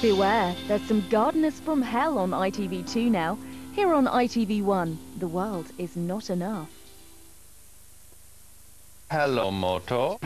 Beware, there's some gardeners from hell on ITV2 now. Here on ITV1, the world is not enough. Hello, Moto.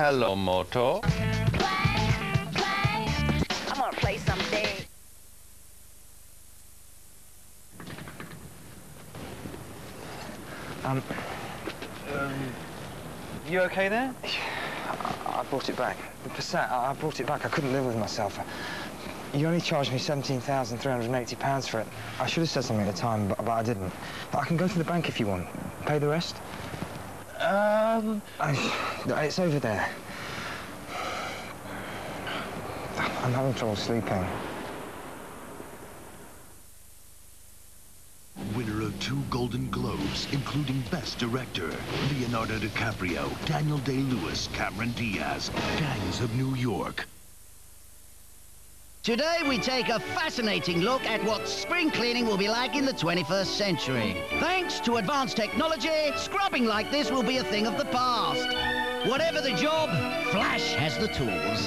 Hello, Moto. Play, play. I'm gonna play someday. Um, um, you okay there? I, I brought it back. Passat, I, I brought it back. I couldn't live with myself. You only charged me £17,380 for it. I should have said something at the time, but, but I didn't. I can go to the bank if you want. Pay the rest? I, it's over there. I'm having trouble sleeping. Winner of two Golden Globes, including Best Director, Leonardo DiCaprio, Daniel Day-Lewis, Cameron Diaz, Gangs of New York. Today we take a fascinating look at what spring cleaning will be like in the 21st century. Thanks to advanced technology, scrubbing like this will be a thing of the past. Whatever the job, Flash has the tools.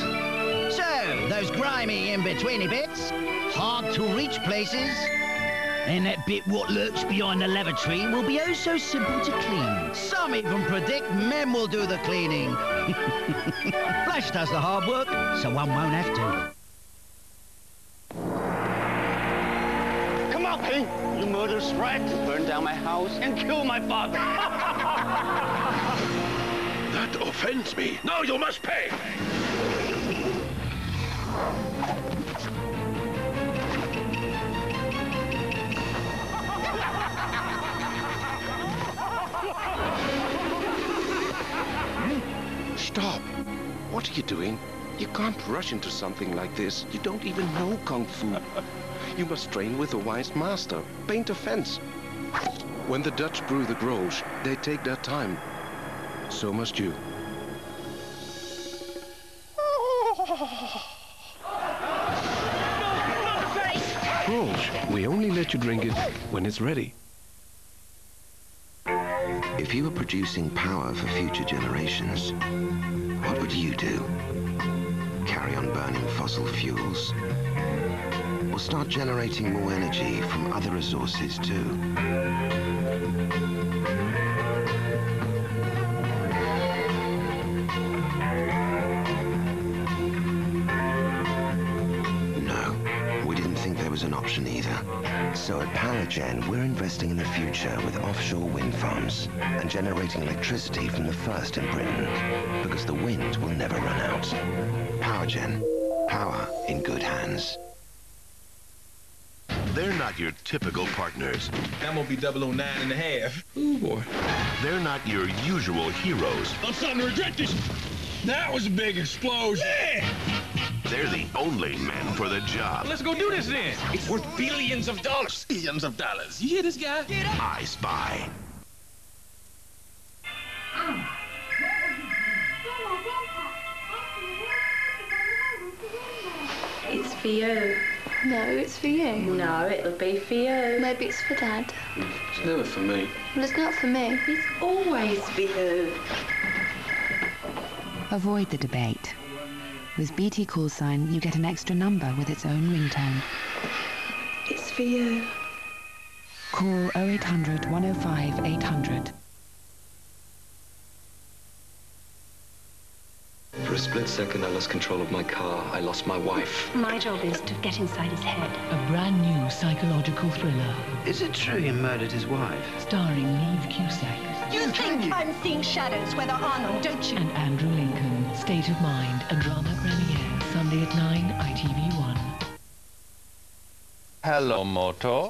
So, those grimy in-betweeny bits, hard to reach places, and that bit what lurks behind the lavatory will be oh so simple to clean. Some even predict men will do the cleaning. Flash does the hard work, so one won't have to. Come on, You murderous rat. Burn down my house and kill my father. That offends me. Now you must pay. Hmm? Stop. What are you doing? You can't rush into something like this. You don't even know Kung Fu. You must train with a wise master. Paint a fence. When the Dutch brew the Grolsch, they take their time. So must you. Grolsch, we only let you drink it when it's ready. If you were producing power for future generations, what would you do? Carry on burning fossil fuels? Or start generating more energy from other resources too? No, we didn't think there was an option either. So at PowerGen, we're investing in the future with offshore wind farms and generating electricity from the first in Britain because the wind will never run out. PowerGen, power in good hands. They're not your typical partners. I'm gonna be 009 and a half. Ooh, boy. They're not your usual heroes. I'm starting to regret this. That was a big explosion. Yeah. They're the only men for the job. Let's go do this then. It's worth billions of dollars. Billions of dollars. You hear this guy? I Spy. For you. No, it's for you. No, it'll be for you. Maybe it's for Dad. It's never for me. Well, it's not for me. It's always for you. Avoid the debate. With BT call sign, you get an extra number with its own ringtone. It's for you. Call 0800 105 800. For a split second, I lost control of my car. I lost my wife. My job is to get inside his head. A brand new psychological thriller. Is it true he murdered his wife? Starring Niamh Cusack You think I'm seeing shadows where there are none, don't you? and Andrew Lincoln. State of Mind, a drama premiere. Sunday at 9, ITV1. Hello, Moto.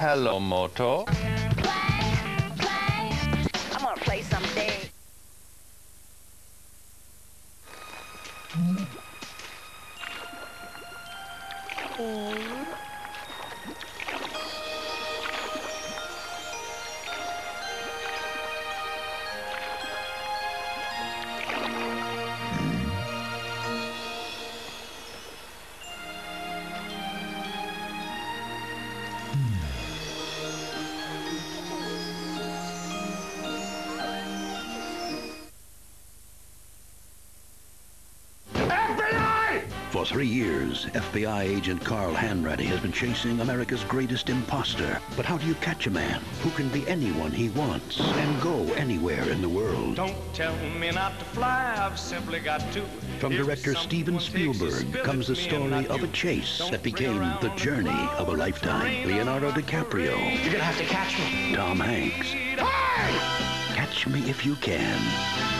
Hello, Moto. I'm gonna play someday. Mm. For three years, FBI agent Carl Hanratty has been chasing America's greatest imposter. But how do you catch a man who can be anyone he wants and go anywhere in the world? Don't tell me not to fly, I've simply got to. From If director Steven Spielberg comes at the story not of a chase Don't that became around the the journey of a lifetime. Leonardo DiCaprio. You're gonna have to catch me. Tom Hanks. Catch me if you can.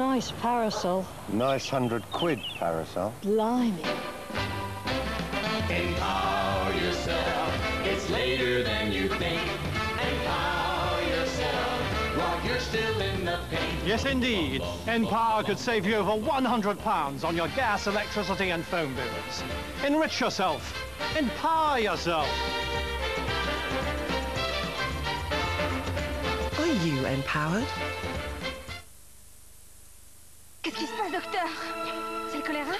Nice parasol. Nice hundred quid parasol. Blimey. Empower yourself. It's later than you think. Empower yourself while you're still in the paint. Yes, indeed. npower could save you over £100 on your gas, electricity and phone bills. Enrich yourself. Empower yourself. Are you empowered? C'est le choléra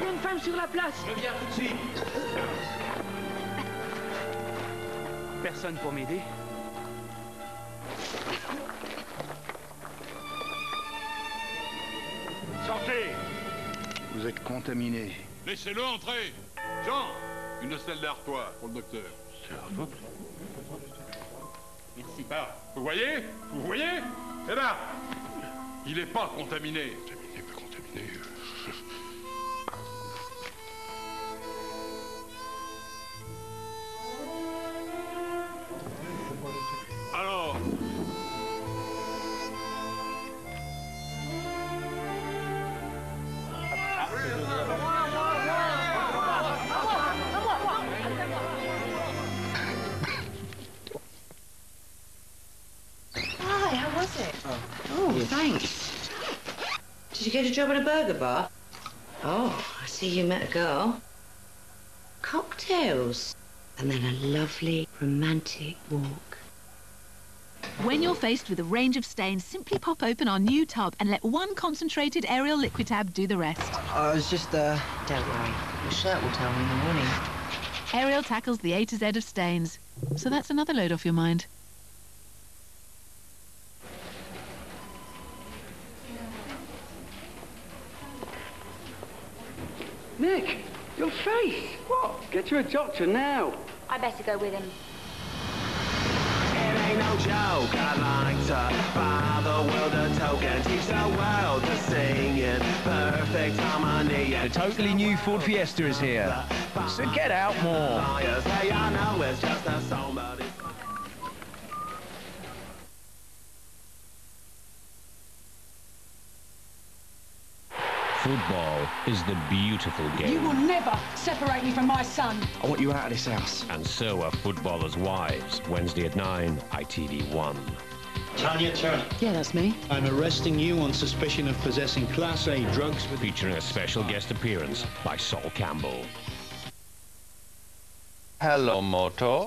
Il y a une femme sur la place. Je viens tout de suite. Personne pour m'aider Sortez Vous êtes contaminé. Laissez-le entrer Jean Une hostelle d'artois pour le docteur. Merci. Vous voyez? Vous voyez? Eh là. Il n'est pas contaminé. Did you get a job at a burger bar? Oh, I see you met a girl. Cocktails. And then a lovely romantic walk. When you're faced with a range of stains, simply pop open our new tub and let one concentrated Ariel liquid tab do the rest. I was just, uh... Don't worry. Your shirt will tell me in the morning. Ariel tackles the A to Z of stains. So that's another load off your mind. Nick, your face. What? Get you a doctor now. I better go with him. ain't no joke. I like to buy the world a token, teach the world to sing in perfect harmony. The totally new Ford Fiesta is here. So get out more. Lawyers say I know it's just a song, but it's Football is the beautiful game. You will never separate me from my son. I want you out of this house. And so are footballers' wives. Wednesday at 9, ITV1. Tanya Turner. Yeah, that's me. I'm arresting you on suspicion of possessing Class A drugs with... Featuring a special guest appearance by Sol Campbell. Hello, Moto.